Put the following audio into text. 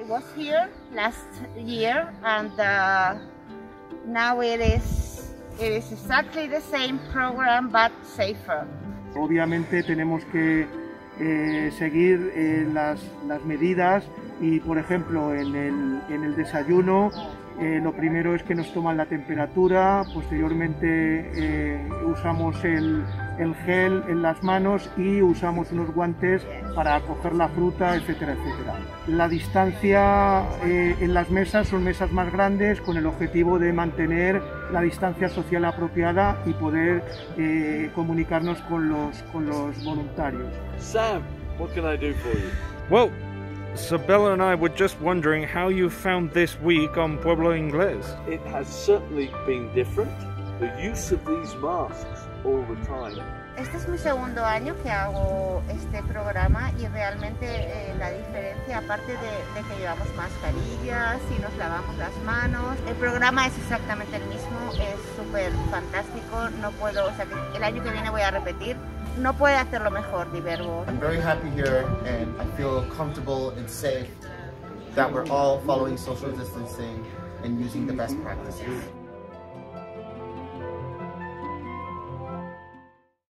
I was here last year and uh, now it is, it is exactly the same program but safer. Obviamente tenemos que eh, seguir eh, las, las, medidas y por ejemplo en el, en el desayuno eh, lo primero es que nos toman la temperatura, posteriormente eh, usamos el, el, gel en las manos y usamos unos guantes para coger la fruta, etcétera, etcétera. La distancia eh, en las mesas son mesas más grandes con el objetivo de mantener la distancia social apropiada y poder comunicarnos con los, con los voluntarios. Sam, what can I do for you? Well, Sabella and I were just wondering how you found this week on Pueblo Inglés. It has certainly been different. The use of these masks all the time. Este es mi segundo año que hago este programa y realmente eh, la diferencia, aparte de, de, que llevamos mascarillas y nos lavamos las manos, el programa es exactamente el mismo, es súper fantástico, no puedo, o sea, que el año que viene voy a repetir no puede hacerlo mejor Diverbo. I'm very happy here and I feel comfortable and safe that we're all following social distancing and using the best practices.